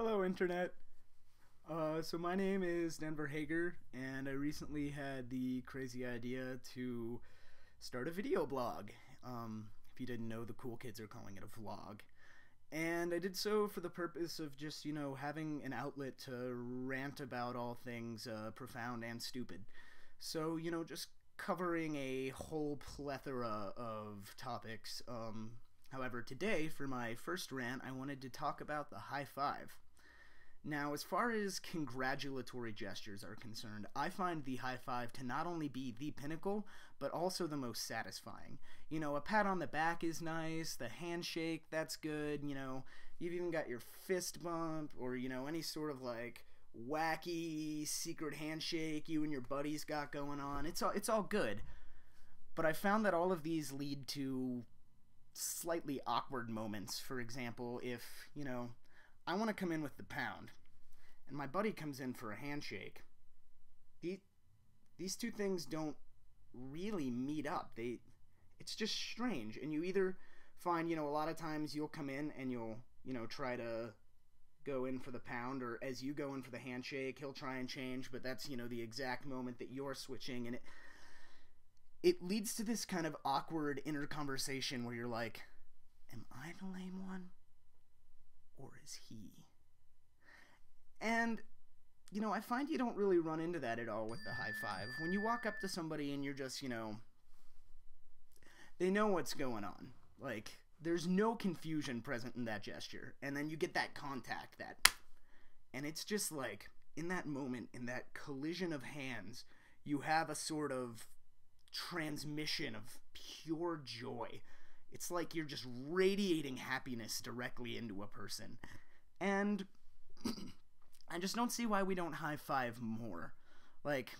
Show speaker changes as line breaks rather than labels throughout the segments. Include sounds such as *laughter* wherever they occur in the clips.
Hello, Internet. Uh, so my name is Denver Hager, and I recently had the crazy idea to start a video blog. Um, if you didn't know, the cool kids are calling it a vlog. And I did so for the purpose of just, you know, having an outlet to rant about all things uh, profound and stupid. So, you know, just covering a whole plethora of topics. Um, however, today, for my first rant, I wanted to talk about the high five. Now, as far as congratulatory gestures are concerned, I find the high five to not only be the pinnacle, but also the most satisfying. You know, a pat on the back is nice, the handshake, that's good, you know, you've even got your fist bump, or, you know, any sort of like wacky secret handshake you and your buddies got going on. It's all, it's all good. But I found that all of these lead to slightly awkward moments. For example, if, you know, I want to come in with the pound, and my buddy comes in for a handshake. These, these two things don't really meet up. They, it's just strange. And you either find, you know, a lot of times you'll come in and you'll, you know, try to go in for the pound, or as you go in for the handshake, he'll try and change, but that's, you know, the exact moment that you're switching, and it, it leads to this kind of awkward inner conversation where you're like, am I the lame one? Or is he? And, you know, I find you don't really run into that at all with the high five. When you walk up to somebody and you're just, you know, they know what's going on. Like, there's no confusion present in that gesture. And then you get that contact, that. And it's just like, in that moment, in that collision of hands, you have a sort of transmission of pure joy it's like you're just radiating happiness directly into a person. And *clears throat* I just don't see why we don't high five more. Like,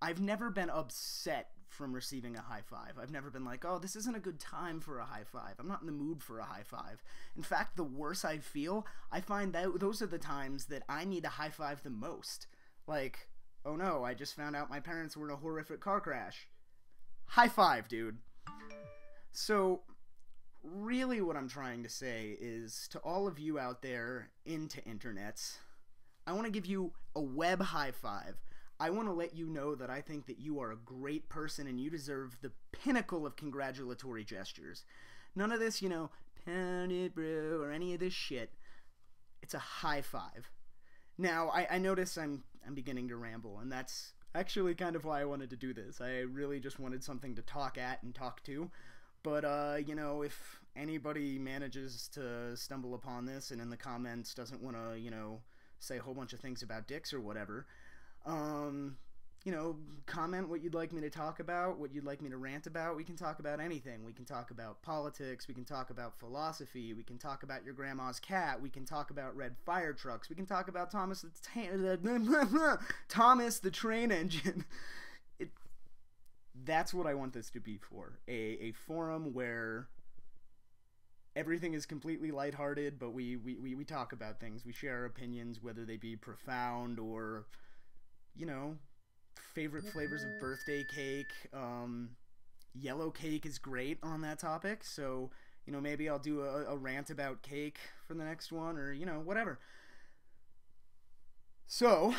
I've never been upset from receiving a high five. I've never been like, oh, this isn't a good time for a high five. I'm not in the mood for a high five. In fact, the worse I feel, I find that those are the times that I need a high five the most. Like, oh no, I just found out my parents were in a horrific car crash. High five, dude. So, really what I'm trying to say is to all of you out there into internets, I want to give you a web high five. I want to let you know that I think that you are a great person and you deserve the pinnacle of congratulatory gestures. None of this, you know, pound it, bro, or any of this shit. It's a high five. Now, I, I notice I'm I'm beginning to ramble, and that's actually kind of why I wanted to do this. I really just wanted something to talk at and talk to. But uh, you know, if anybody manages to stumble upon this and in the comments doesn't want to, you know, say a whole bunch of things about dicks or whatever, um, you know, comment what you'd like me to talk about, what you'd like me to rant about. We can talk about anything. We can talk about politics. We can talk about philosophy. We can talk about your grandma's cat. We can talk about red fire trucks. We can talk about Thomas the *laughs* Thomas the train engine. That's what I want this to be for a, a forum where everything is completely lighthearted, but we, we, we, we talk about things. We share our opinions, whether they be profound or, you know, favorite flavors of birthday cake. Um, yellow cake is great on that topic, so, you know, maybe I'll do a, a rant about cake for the next one or, you know, whatever. So,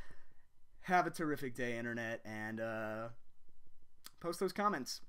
*laughs* have a terrific day, Internet, and, uh, post those comments.